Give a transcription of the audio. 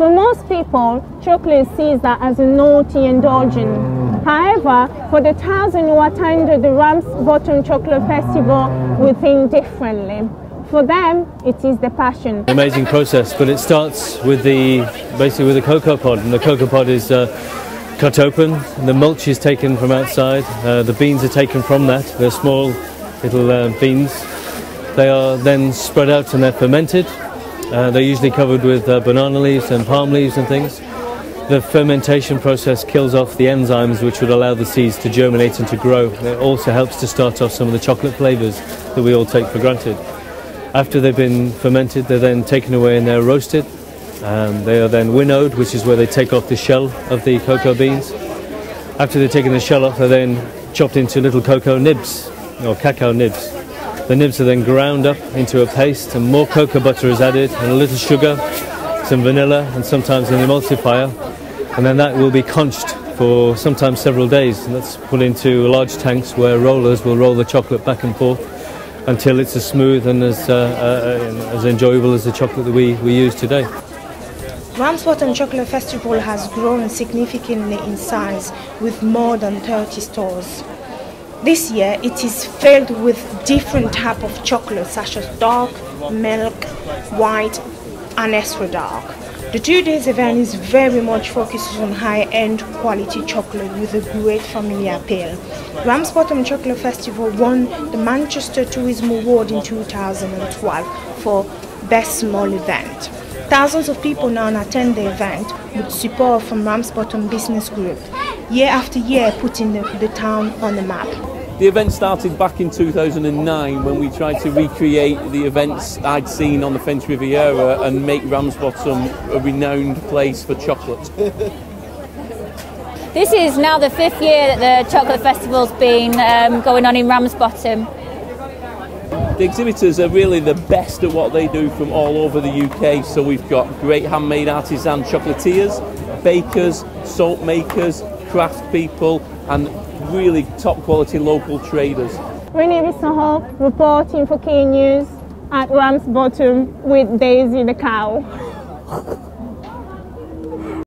For most people, chocolate sees that as a naughty indulgence. However, for the thousand who attended the Ramsbottom Chocolate Festival, we think differently. For them, it is the passion. Amazing process, but it starts with the basically with the cocoa pod, and the cocoa pod is uh, cut open, the mulch is taken from outside. Uh, the beans are taken from that. They're small little uh, beans. They are then spread out and they're fermented. Uh, they're usually covered with uh, banana leaves and palm leaves and things. The fermentation process kills off the enzymes which would allow the seeds to germinate and to grow. It also helps to start off some of the chocolate flavours that we all take for granted. After they've been fermented, they're then taken away and they're roasted. Um, they are then winnowed, which is where they take off the shell of the cocoa beans. After they've taken the shell off, they're then chopped into little cocoa nibs or cacao nibs. The nibs are then ground up into a paste, and more cocoa butter is added, and a little sugar, some vanilla, and sometimes an emulsifier. And then that will be conched for sometimes several days, and that's put into large tanks where rollers will roll the chocolate back and forth until it's as smooth and as, uh, uh, as enjoyable as the chocolate that we, we use today. Ramsbottom Chocolate Festival has grown significantly in size with more than 30 stores. This year it is filled with different type of chocolates such as dark, milk, white and extra dark. The two days event is very much focused on high-end quality chocolate with a great family appeal. Ramsbottom Chocolate Festival won the Manchester Tourism Award in 2012 for Best Small Event. Thousands of people now attend the event with support from Ramsbottom Business Group, year after year putting the, the town on the map. The event started back in 2009 when we tried to recreate the events I'd seen on the French Riviera and make Ramsbottom a renowned place for chocolate. This is now the fifth year that the Chocolate Festival's been um, going on in Ramsbottom. The exhibitors are really the best at what they do from all over the UK. So we've got great handmade artisan chocolatiers, bakers, salt makers, craft people, and really top quality local traders. Renee Rissahoff reporting for Quays News at Ramsbottom with Daisy the cow.